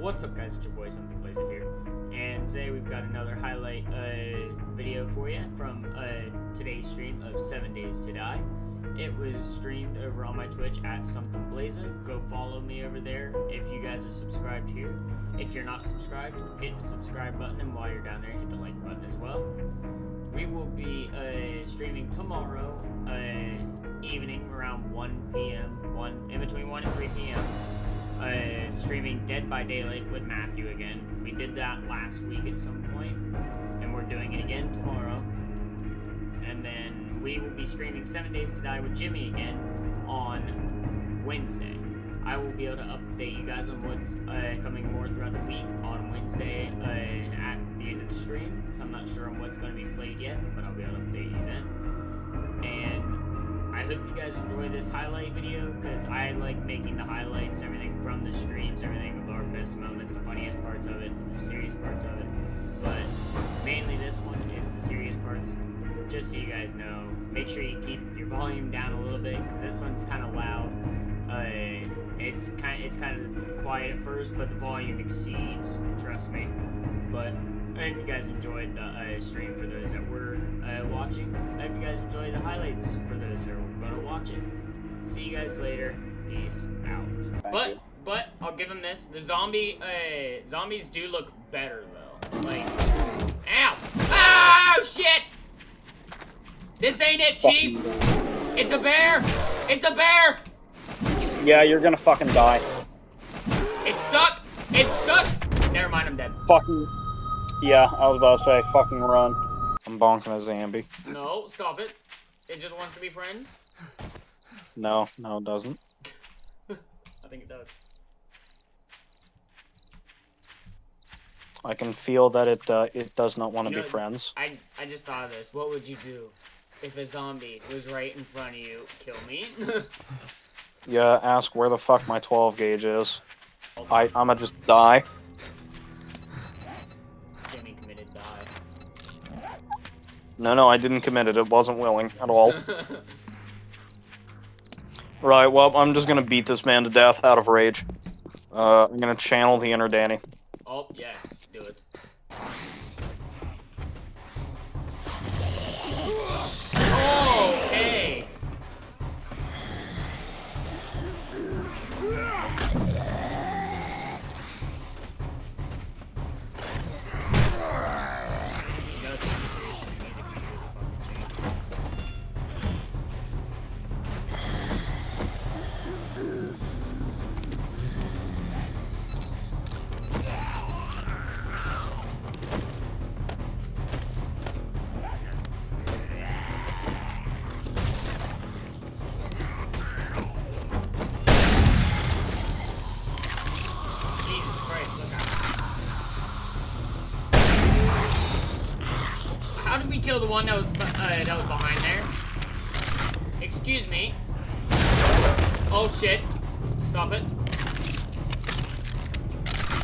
What's up guys, it's your boy SumthinBlaza here, and today we've got another highlight uh, video for you from uh, today's stream of 7 Days to Die. It was streamed over on my Twitch at SumthinBlaza. Go follow me over there if you guys are subscribed here. If you're not subscribed, hit the subscribe button, and while you're down there, hit the like button as well. We will be uh, streaming tomorrow uh, evening around 1 p.m., 1 in between 1 and 3 p.m uh, streaming Dead by Daylight with Matthew again. We did that last week at some point, and we're doing it again tomorrow. And then we will be streaming Seven Days to Die with Jimmy again on Wednesday. I will be able to update you guys on what's uh, coming more throughout the week on Wednesday uh, at the end of the stream. So I'm not sure on what's going to be played yet, but I'll be able to update you then. And hope you guys enjoy this highlight video because I like making the highlights, everything from the streams, everything of our best moments, the funniest parts of it, the serious parts of it. But mainly this one is the serious parts. Just so you guys know, make sure you keep your volume down a little bit because this one's kind of loud. Uh, it's kind it's kind of quiet at first, but the volume exceeds. Trust me. But I hope you guys enjoyed the uh, stream for those that were uh, watching. I hope you guys enjoyed the highlights for those that are going to watch it. See you guys later. Peace out. Thank but you. but I'll give them this. The zombie uh, zombies do look better though. Like, ow! Oh shit! This ain't it, Chief. It's a bear. It's a bear. Yeah, you're gonna fucking die. It's stuck. It's stuck. Never mind. I'm dead. Fucking. Yeah, I was about to say, fucking run. I'm bonking a zombie. No, stop it. It just wants to be friends. No, no, it doesn't. I think it does. I can feel that it uh, it does not want to You be friends. I I just thought of this. What would you do if a zombie was right in front of you? Kill me? Yeah, ask where the fuck my 12 gauge is. I I'ma just die. Jimmy committed die. No, no, I didn't commit it. It wasn't willing at all. Right, well, I'm just gonna beat this man to death out of rage. Uh, I'm gonna channel the inner Danny. oh yes, do it. Kill the one that was uh, that was behind there? Excuse me. Oh shit. Stop it.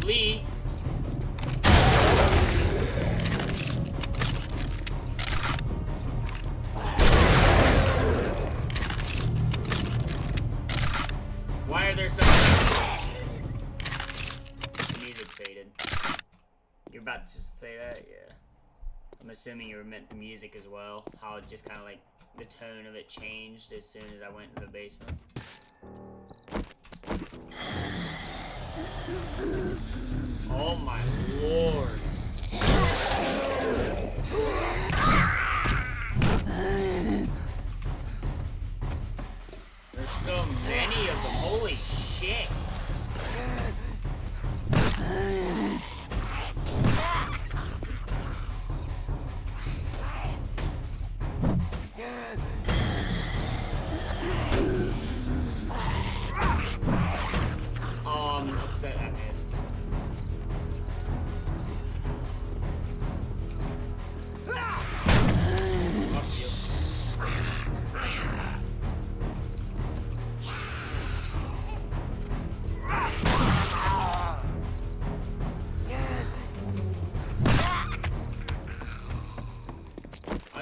Lee. Why are there so many? Music faded. You're about to say that? Yeah. I'm assuming you meant the music as well. How it just kind of like the tone of it changed as soon as I went into the basement. Oh my lord.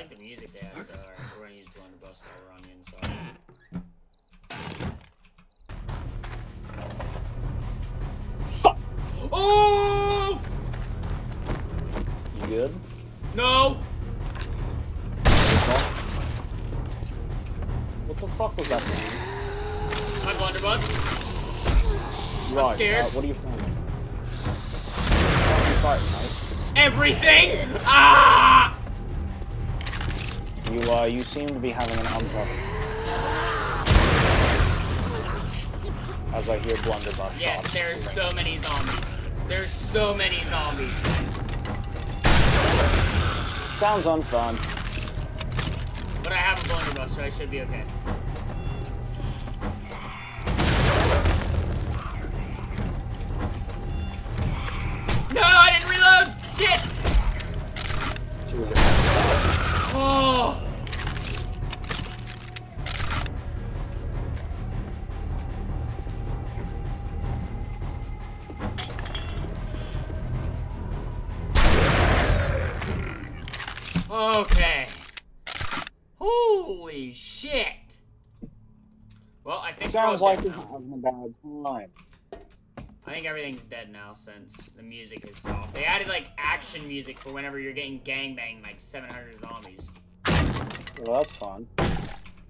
like the music they have, though. Alright, we're gonna use Blunderbuss while we're on the inside. Fuck! Oh! You good? No! What the fuck was that thing? My blunderbuss. Right, I'm scared. Uh, what are you fighting? What are you fighting. Everything! Ah! You, uh, you seem to be having an unpleasant... As I hear blunderbuss Yes, shots. there's so many zombies. There's so many zombies. Sounds unfun. But I have a blunderbuss, so I should be okay. Okay. Holy shit! Well, I think Sounds like you're having a bad time. I think everything's dead now since the music is stopped. They added like action music for whenever you're getting gangbanged like 700 zombies. Well, that's fun.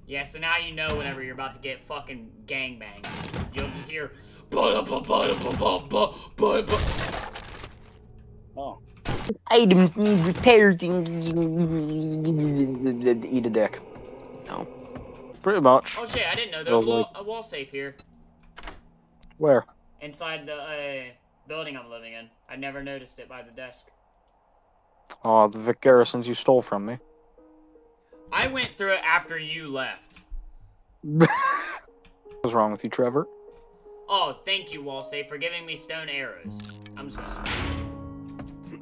Yeah, so now you know whenever you're about to get fucking gangbanged. You'll just hear. Oh. Items need repairs. Eat a dick. No. Pretty much. Oh shit! I didn't know there was a wall, a wall safe here Where? inside the uh, building I'm living in. I never noticed it by the desk. Oh, the Vic Garrisons you stole from me. I went through it after you left. What's wrong with you, Trevor? Oh, thank you, wall safe, for giving me stone arrows. I'm just gonna.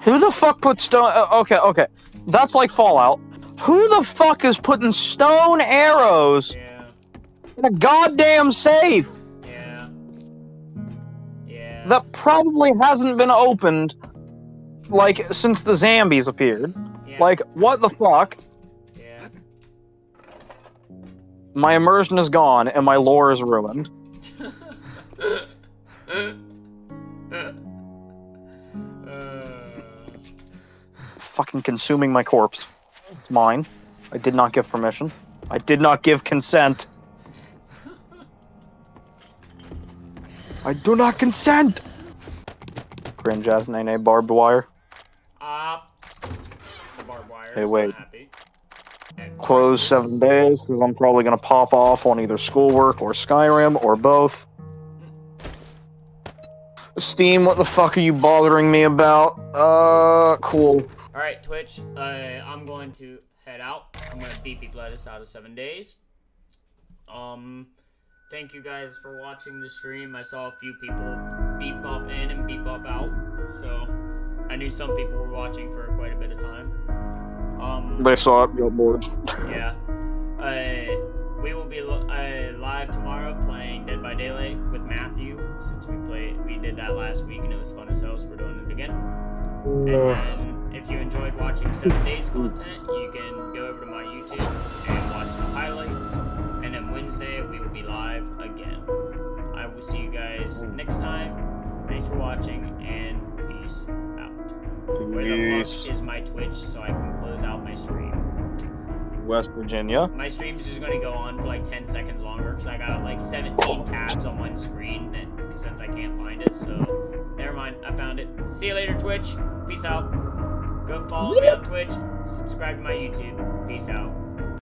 Who the fuck put stone? Uh, okay, okay. That's like Fallout. Who the fuck is putting stone arrows Yeah. in a goddamn safe Yeah. Yeah. that probably hasn't been opened like since the zombies appeared? yeah. Like, what the fuck? Yeah. My immersion is gone and my lore is ruined. Fucking consuming my corpse. It's mine. I did not give permission. I did not give consent. I do not consent. Cringe ass nene barbed wire. Ah. the barbed wire. Hey, wait. Closed seven days because I'm probably gonna pop off on either schoolwork or Skyrim or both. Steam, what the fuck are you bothering me about? Uh, cool. All right, Twitch. Uh, I'm going to head out. I'm gonna beat beat lettuce out of seven days. Um, thank you guys for watching the stream. I saw a few people beep bop in and beep bop out, so I knew some people were watching for quite a bit of time. Um, They saw it, got bored. yeah. Uh, we will be uh, live tomorrow playing Dead by Daylight with Matthew since we played we did that last week and it was fun as hell, so we're doing it again. And then, if you enjoyed watching seven days content, you can go over to my YouTube and watch the highlights. And then Wednesday we will be live again. I will see you guys hmm. next time. Thanks for watching and peace out. Where the fuck is my Twitch so I can close out my stream? West Virginia. My stream's just gonna go on for like 10 seconds longer because I got like 17 tabs on one screen and, since I can't find it. So, never mind. I found it. See you later, Twitch. Peace out. Go follow me on Twitch. Subscribe to my YouTube. Peace out.